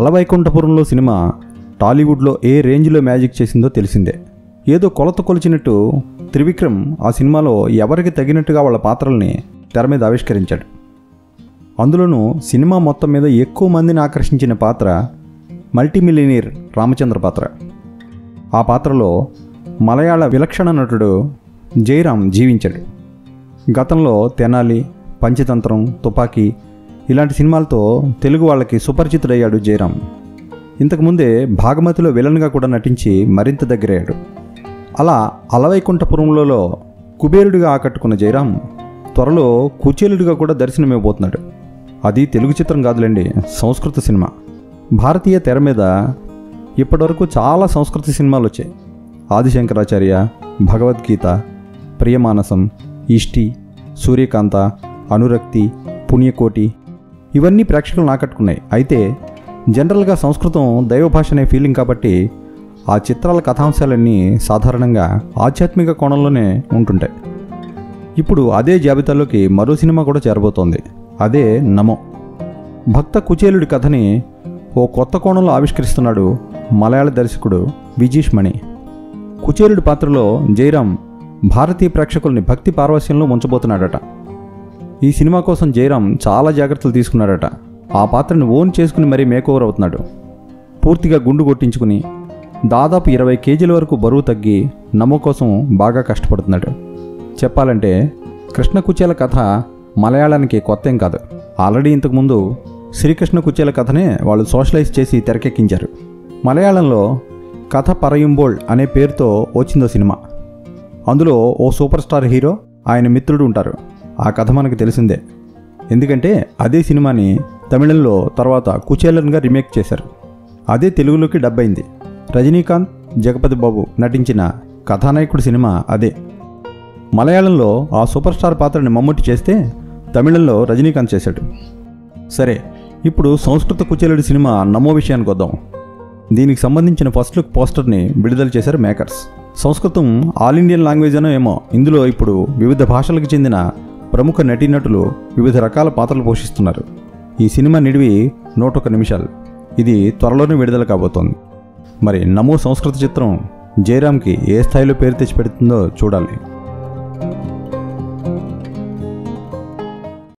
అలవైకుంఠపురంలో cinema టాలీవుడ్లో ఏ రేంజ్లో magic చేసిందో తెలిసిందే. ఏదో కొలత కొలిచినట్టు త్రివిక్రమ్ ఆ సినిమాలో ఎవరికి తగినట్టుగా వాళ్ళ పాత్రల్ని తెర మీద ఆవిష్కరించాడు. అందులోనూ సినిమా మొత్తం మీద ఎక్కువ మందిని ఆకర్షించిన పాత్ర మల్టీమిలియనీర్ రామచంద్ర పాత్ర. ఆ పాత్రలో మలయాళ విలక్షణ నటుడు జయరాం జీవించాడు. గతంలో తెనాలి పంచతంత్రం తుపాకీ ఇలాంటి సినిమాలతో తెలుగు వాళ్ళకి సుపరిచితుడయ్యాడు జయరాం. ఇంతకుముందే భాగమతిలో విలన్గా కూడా నటించి మరింత దగ్గరయ్యాడు. అలా అలవైకుంఠపురంలో కుబేరుడిగా ఆకట్టుకున్న జయరాం త్వరలో కుచేలుడిగా కూడా దర్శనమివ్వబోతున్నాడు. అది తెలుగు చిత్రం కాదులేండి సంస్కృత సినిమా. భారతీయ తెర మీద ఇప్పటివరకు చాలా సంస్కృత సినిమాలు వచ్చాయి. ఆదిశంకరాచార్య భగవద్గీత ప్రియమానసం ఇష్టి సూర్యకాంత అనురక్తి పుణ్యకోటి ఇవన్నీ ప్రేక్షకులను ఆకట్టుకున్నాయి. అయితే జనరల్గా సంస్కృతం దైవ భాష అనే ఫీలింగ్ కాబట్టి ఆ చిత్రాల కథాంశాలన్నీ సాధారణంగా ఆధ్యాత్మిక కోణంలోనే ఉంటుంటాయి. ఇప్పుడు అదే జాబితాలోకి మరో సినిమా కూడా చేరబోతోంది. అదే నమో. భక్త కుచేలుడి కథని ఓ కొత్త కోణంలో ఆవిష్కరిస్తున్నాడు మలయాళ దర్శకుడు విజీష్ మణి. కుచేలుడి పాత్రలో జయరాం భారతీయ ప్రేక్షకుల్ని భక్తి పార్వశ్యంలో ముంచబోతున్నాడట. ఈ సినిమా కోసం జయరాం చాలా జాగ్రత్తలు తీసుకున్నాడట. ఆ పాత్రను ఓన్ చేసుకుని మరీ మేకోవర్ అవుతున్నాడు. పూర్తిగా గుండు కొట్టించుకుని దాదాపు ఇరవై కేజీల వరకు బరువు తగ్గి నమ్మ కోసం బాగా కష్టపడుతున్నాడు. చెప్పాలంటే కృష్ణ కుచేల కథ మలయాళానికి కొత్త ఏం కాదు. ఆల్రెడీ ఇంతకుముందు శ్రీకృష్ణ కుచేల కథనే వాళ్ళు సోషలైజ్ చేసి తెరకెక్కించారు. మలయాళంలో కథ పరయుంబోల్ అనే పేరుతో వచ్చిందో సినిమా. అందులో ఓ సూపర్ స్టార్ హీరో ఆయన మిత్రుడు ఉంటారు. ఆ కథ మనకు తెలిసిందే. ఎందుకంటే అదే సినిమాని తమిళంలో తర్వాత కుచేలన్గా రీమేక్ చేశారు. అదే తెలుగులోకి డబ్ అయింది. రజనీకాంత్ జగపతి బాబు నటించిన కథానాయకుడు సినిమా అదే. మలయాళంలో ఆ సూపర్ స్టార్ పాత్రని మమ్ముట్టి చేస్తే తమిళంలో రజనీకాంత్ చేశాడు. సరే ఇప్పుడు సంస్కృత కుచేలుడి సినిమా నమో విషయానికి వద్దాం. దీనికి సంబంధించిన ఫస్ట్ లుక్ పోస్టర్ని విడుదల చేశారు మేకర్స్. సంస్కృతం ఆల్ ఇండియన్ లాంగ్వేజ్ అనో ఏమో. ఇందులో ఇప్పుడు వివిధ భాషలకు చెందిన ప్రముఖ నటీనటులు వివిధ రకాల పాత్రలు పోషిస్తున్నారు. ఈ సినిమా నిడివి నూటొక్క నిమిషాలు. ఇది త్వరలోనే విడుదల కాబోతోంది. మరి నమో సంస్కృత చిత్రం జయరామ్కి ఏ స్థాయిలో పేరు తెచ్చిపెడుతుందో చూడాలి.